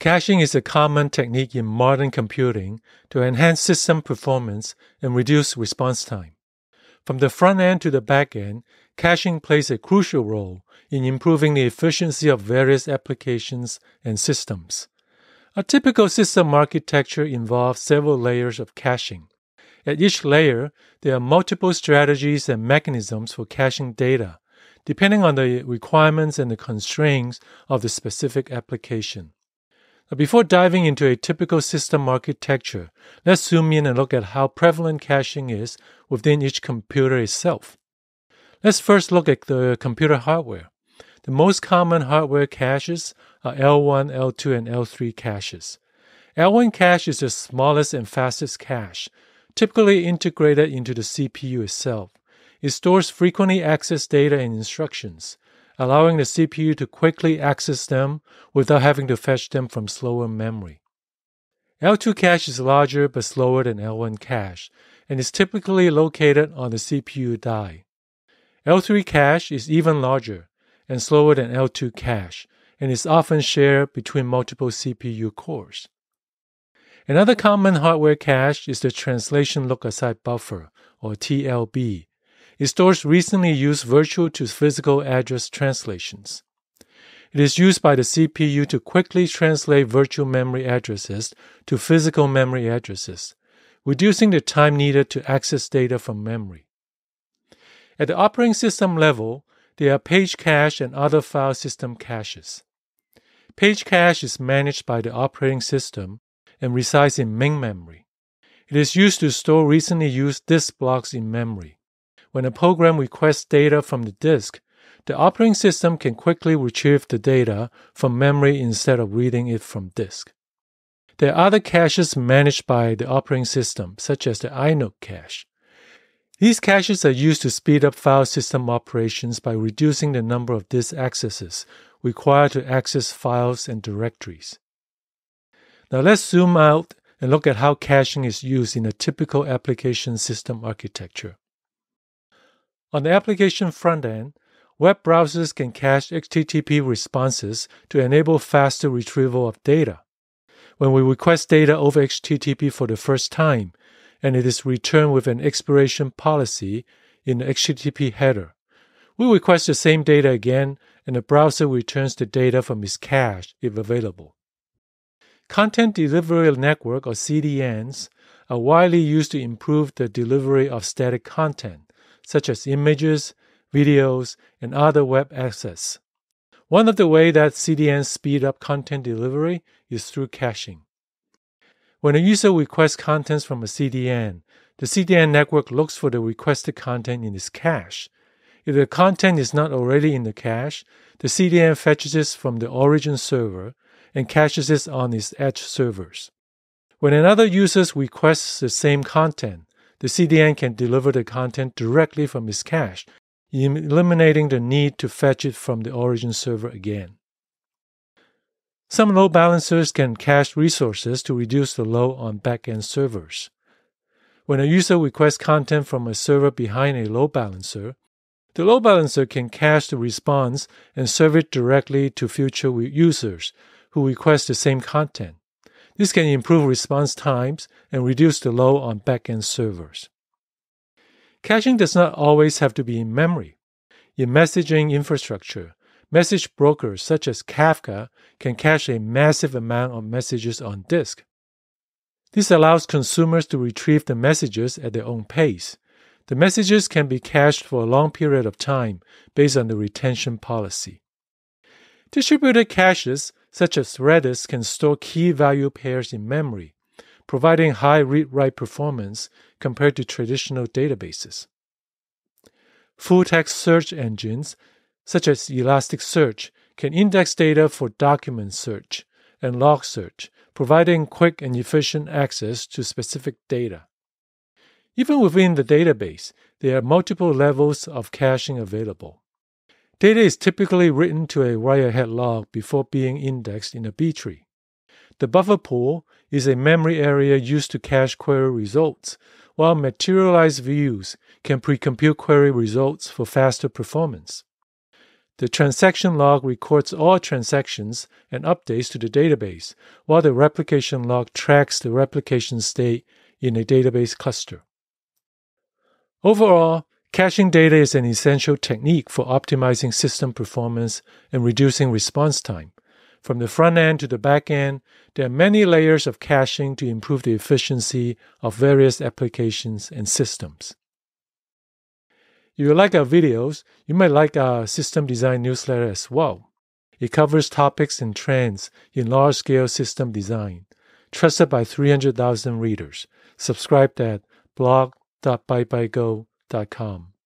Caching is a common technique in modern computing to enhance system performance and reduce response time. From the front end to the back end, caching plays a crucial role in improving the efficiency of various applications and systems. A typical system architecture involves several layers of caching. At each layer, there are multiple strategies and mechanisms for caching data, depending on the requirements and the constraints of the specific application. Before diving into a typical system architecture, let's zoom in and look at how prevalent caching is within each computer itself. Let's first look at the computer hardware. The most common hardware caches are L1, L2, and L3 caches. L1 cache is the smallest and fastest cache, typically integrated into the CPU itself. It stores frequently accessed data and instructions allowing the CPU to quickly access them without having to fetch them from slower memory. L2 cache is larger but slower than L1 cache and is typically located on the CPU die. L3 cache is even larger and slower than L2 cache and is often shared between multiple CPU cores. Another common hardware cache is the translation look-aside buffer, or TLB, it stores recently used virtual to physical address translations. It is used by the CPU to quickly translate virtual memory addresses to physical memory addresses, reducing the time needed to access data from memory. At the operating system level, there are page cache and other file system caches. Page cache is managed by the operating system and resides in main memory. It is used to store recently used disk blocks in memory. When a program requests data from the disk, the operating system can quickly retrieve the data from memory instead of reading it from disk. There are other caches managed by the operating system, such as the inode cache. These caches are used to speed up file system operations by reducing the number of disk accesses required to access files and directories. Now let's zoom out and look at how caching is used in a typical application system architecture. On the application front end, web browsers can cache HTTP responses to enable faster retrieval of data. When we request data over HTTP for the first time, and it is returned with an expiration policy in the HTTP header, we request the same data again, and the browser returns the data from its cache if available. Content Delivery Network, or CDNs, are widely used to improve the delivery of static content such as images, videos, and other web access. One of the ways that CDNs speed up content delivery is through caching. When a user requests contents from a CDN, the CDN network looks for the requested content in its cache. If the content is not already in the cache, the CDN fetches it from the origin server and caches it on its edge servers. When another user requests the same content, the CDN can deliver the content directly from its cache, eliminating the need to fetch it from the origin server again. Some load balancers can cache resources to reduce the load on backend servers. When a user requests content from a server behind a load balancer, the load balancer can cache the response and serve it directly to future users who request the same content. This can improve response times and reduce the load on backend servers. Caching does not always have to be in memory. In messaging infrastructure, message brokers such as Kafka can cache a massive amount of messages on disk. This allows consumers to retrieve the messages at their own pace. The messages can be cached for a long period of time based on the retention policy. Distributed caches such as Redis can store key value pairs in memory, providing high read write performance compared to traditional databases. Full text search engines, such as Elasticsearch, can index data for document search and log search, providing quick and efficient access to specific data. Even within the database, there are multiple levels of caching available. Data is typically written to a write ahead log before being indexed in a B tree. The buffer pool is a memory area used to cache query results, while materialized views can pre-compute query results for faster performance. The transaction log records all transactions and updates to the database, while the replication log tracks the replication state in a database cluster. Overall, caching data is an essential technique for optimizing system performance and reducing response time. From the front end to the back end, there are many layers of caching to improve the efficiency of various applications and systems. If you like our videos, you might like our system design newsletter as well. It covers topics and trends in large scale system design, trusted by 300,000 readers. Subscribe at blog.bytebytego.com.